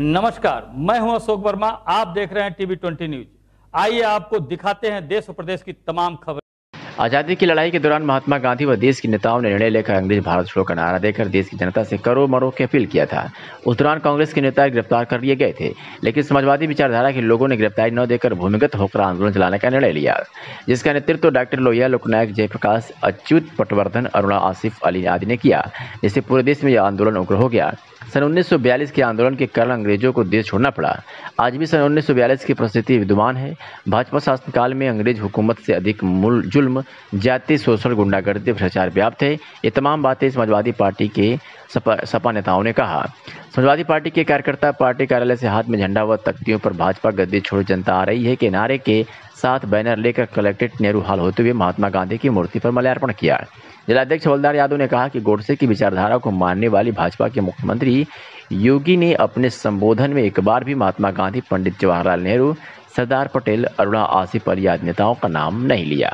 नमस्कार, मैं हूँ अशोक वर्मा, आप देख रहे हैं टीवी ट्वेंटी न्यूज़। आइए आपको दिखाते हैं देश और प्रदेश की तमाम खबरें। आज़ादी की लड़ाई के दौरान महात्मा गांधी व देश के नेताओं ने निर्णय लेकर अंग्रेज़ भारत छोड़ो का नारा देकर देश की जनता से करो मरो की अपील किया था। उस दौरान कांग्रेस के नेता गिरफ़्तार कर लिए गए थे, लेकिन समाजवादी विचारधारा के लोगों ने गिरफ्तारी न देकर भूमिगत होकर आंदोलन चलाने का निर्णय लिया। जिसका नेतृत्व डॉक्टर लोहिया लोकनायक, जयप्रकाश, अच्युत पटवर्धन, अरुणा आसिफ, अली आदि ने किया, जिससे पूरे देश में यह आंदोलन उग्र हो गया। सन 1942 के आंदोलन के कारण अंग्रेज़ों को देश छोड़ना पड़ा। आज भी सन 1942 की परिस्थिति विद्यमान है। भाजपा शासनकाल में अंग्रेज़ हुकूमत से अधिक मूल जाति शोषण गुंडागर्दी, भ्रष्टाचार व्याप्त है। ये तमाम बातें समाजवादी पार्टी के सपा सपा नेताओं ने कहा। समाजवादी पार्टी के कार्यकर्ता, पार्टी कार्यालय से हाथ में झंडा व तख्तियों पर भाजपा गद्दी छोड़ जनता आ रही है के नारे के साथ बैनर लेकर कलेक्ट्रेट नेहरू हाल होते हुए महात्मा गांधी की मूर्ति पर माल्यार्पण किया। जिलाध्यक्ष हवलदार यादव ने कहा कि गोडसे की विचारधारा को मानने वाली भाजपा के मुख्यमंत्री योगी ने अपने संबोधन में एक बार भी महात्मा गांधी, पंडित जवाहरलाल नेहरू, सरदार पटेल, अरुणा आसिफ अली आदि नेताओं का नाम नहीं लिया।